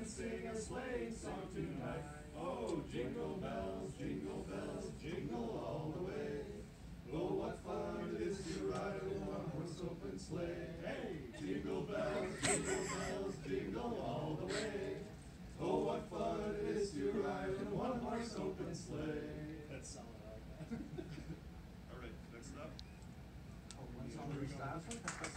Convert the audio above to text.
and sing a sleighing song tonight. Oh, jingle bells, jingle bells, jingle all the way. Oh, what fun it is to ride in a one-horse open sleigh. Hey, jingle bells, jingle bells, jingle all the way. Oh, what fun it is to ride in a one-horse open sleigh. That's solid, I like that. All right, next up. Oh, one song we stop.